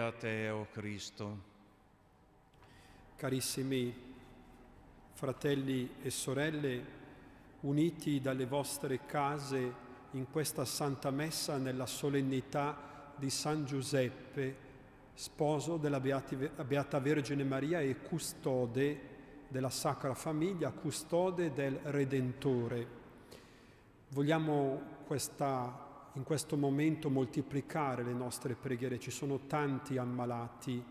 a te, o Cristo. Carissimi fratelli e sorelle, uniti dalle vostre case in questa Santa Messa nella solennità di San Giuseppe, sposo della Beata Vergine Maria e custode della Sacra Famiglia, custode del Redentore. Vogliamo questa in questo momento moltiplicare le nostre preghiere. Ci sono tanti ammalati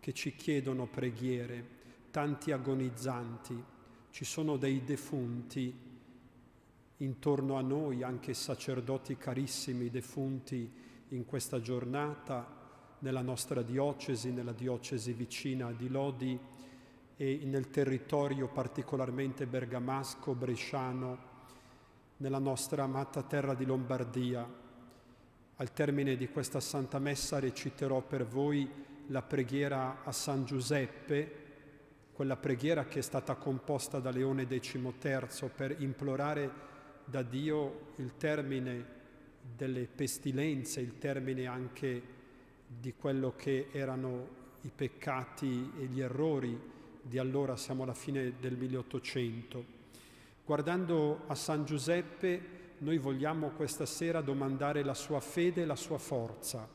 che ci chiedono preghiere, tanti agonizzanti, ci sono dei defunti intorno a noi, anche sacerdoti carissimi defunti in questa giornata, nella nostra diocesi, nella diocesi vicina di Lodi e nel territorio particolarmente bergamasco, bresciano, nella nostra amata terra di Lombardia. Al termine di questa Santa Messa reciterò per voi la preghiera a San Giuseppe, quella preghiera che è stata composta da Leone XIII per implorare da Dio il termine delle pestilenze, il termine anche di quello che erano i peccati e gli errori di allora, siamo alla fine del 1800. Guardando a San Giuseppe, noi vogliamo questa sera domandare la sua fede e la sua forza.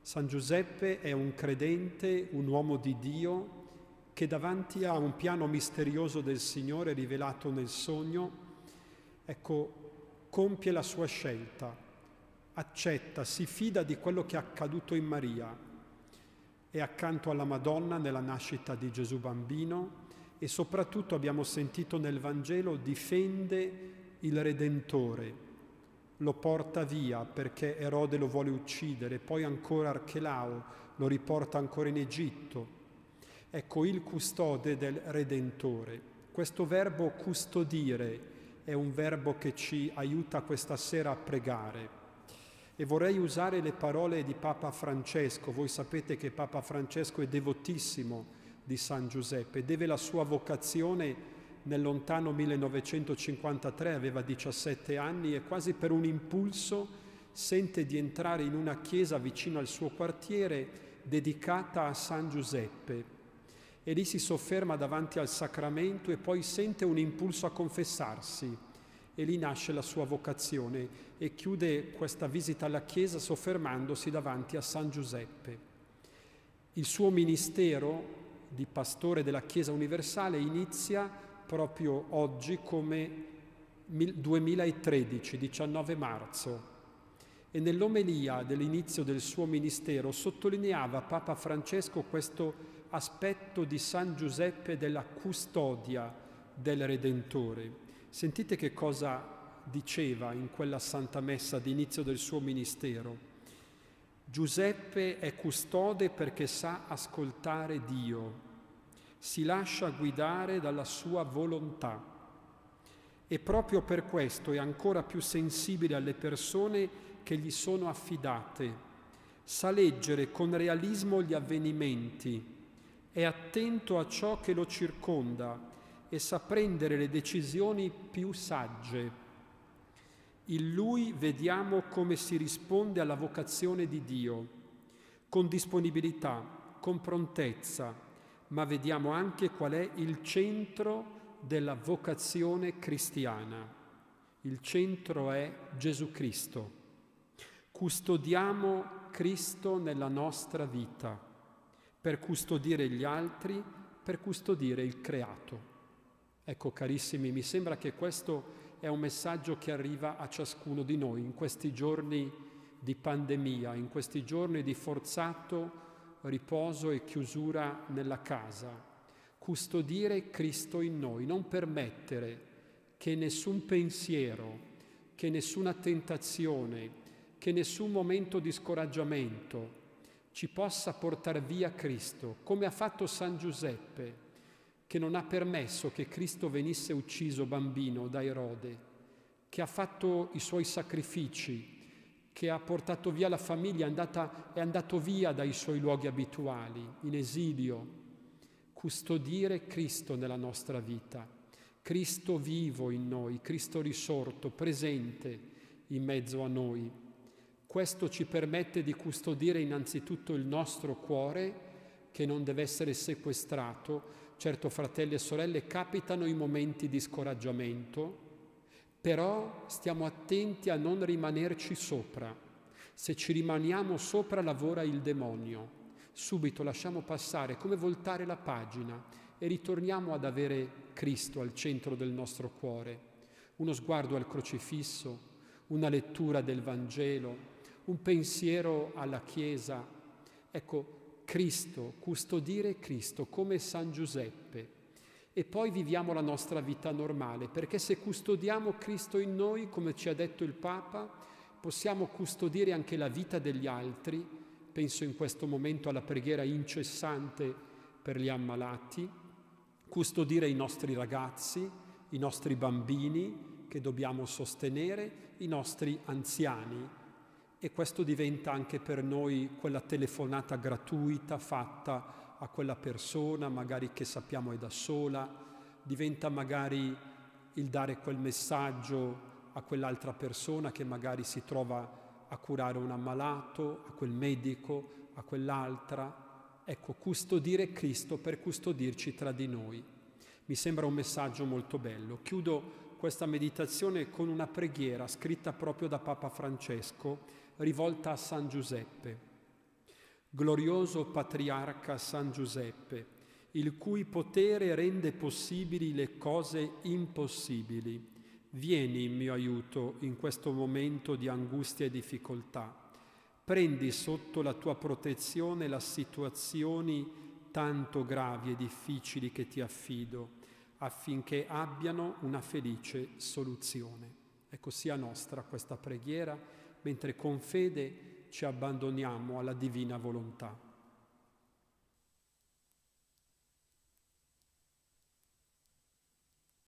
San Giuseppe è un credente, un uomo di Dio, che davanti a un piano misterioso del Signore rivelato nel sogno, ecco, compie la sua scelta, accetta, si fida di quello che è accaduto in Maria. È accanto alla Madonna nella nascita di Gesù bambino, e soprattutto abbiamo sentito nel Vangelo difende il Redentore, lo porta via perché Erode lo vuole uccidere, poi ancora Archelao lo riporta ancora in Egitto. Ecco il custode del Redentore. Questo verbo custodire è un verbo che ci aiuta questa sera a pregare. E vorrei usare le parole di Papa Francesco. Voi sapete che Papa Francesco è devotissimo di San Giuseppe, deve la sua vocazione nel lontano 1953, aveva 17 anni e quasi per un impulso sente di entrare in una chiesa vicino al suo quartiere dedicata a San Giuseppe e lì si sofferma davanti al sacramento e poi sente un impulso a confessarsi e lì nasce la sua vocazione e chiude questa visita alla chiesa soffermandosi davanti a San Giuseppe. Il suo ministero di pastore della Chiesa universale inizia proprio oggi come 2013, 19 marzo. E nell'omelia dell'inizio del suo ministero sottolineava Papa Francesco questo aspetto di San Giuseppe della custodia del Redentore. Sentite che cosa diceva in quella Santa Messa d'inizio del suo ministero. Giuseppe è custode perché sa ascoltare Dio, si lascia guidare dalla sua volontà. E proprio per questo è ancora più sensibile alle persone che gli sono affidate, sa leggere con realismo gli avvenimenti, è attento a ciò che lo circonda e sa prendere le decisioni più sagge. In lui vediamo come si risponde alla vocazione di Dio, con disponibilità, con prontezza, ma vediamo anche qual è il centro della vocazione cristiana. Il centro è Gesù Cristo. Custodiamo Cristo nella nostra vita per custodire gli altri, per custodire il creato. Ecco carissimi, mi sembra che questo è un messaggio che arriva a ciascuno di noi in questi giorni di pandemia, in questi giorni di forzato riposo e chiusura nella casa. Custodire Cristo in noi, non permettere che nessun pensiero, che nessuna tentazione, che nessun momento di scoraggiamento ci possa portare via Cristo, come ha fatto San Giuseppe che non ha permesso che Cristo venisse ucciso bambino da Erode, che ha fatto i suoi sacrifici, che ha portato via la famiglia, è, andata, è andato via dai suoi luoghi abituali, in esilio. Custodire Cristo nella nostra vita, Cristo vivo in noi, Cristo risorto, presente in mezzo a noi. Questo ci permette di custodire innanzitutto il nostro cuore, che non deve essere sequestrato. Certo, fratelli e sorelle, capitano i momenti di scoraggiamento, però stiamo attenti a non rimanerci sopra. Se ci rimaniamo sopra lavora il demonio. Subito lasciamo passare, come voltare la pagina e ritorniamo ad avere Cristo al centro del nostro cuore. Uno sguardo al crocifisso, una lettura del Vangelo, un pensiero alla Chiesa. Ecco, Cristo, custodire Cristo come San Giuseppe. E poi viviamo la nostra vita normale, perché se custodiamo Cristo in noi, come ci ha detto il Papa, possiamo custodire anche la vita degli altri. Penso in questo momento alla preghiera incessante per gli ammalati, custodire i nostri ragazzi, i nostri bambini che dobbiamo sostenere, i nostri anziani. E questo diventa anche per noi quella telefonata gratuita fatta a quella persona, magari che sappiamo è da sola, diventa magari il dare quel messaggio a quell'altra persona che magari si trova a curare un ammalato, a quel medico, a quell'altra, Ecco, custodire Cristo per custodirci tra di noi. Mi sembra un messaggio molto bello. Chiudo questa meditazione con una preghiera scritta proprio da Papa Francesco, rivolta a San Giuseppe. Glorioso patriarca San Giuseppe, il cui potere rende possibili le cose impossibili, vieni in mio aiuto in questo momento di angustia e difficoltà prendi sotto la tua protezione le situazioni tanto gravi e difficili che ti affido, affinché abbiano una felice soluzione. Ecco sia nostra questa preghiera, mentre con fede ci abbandoniamo alla divina volontà.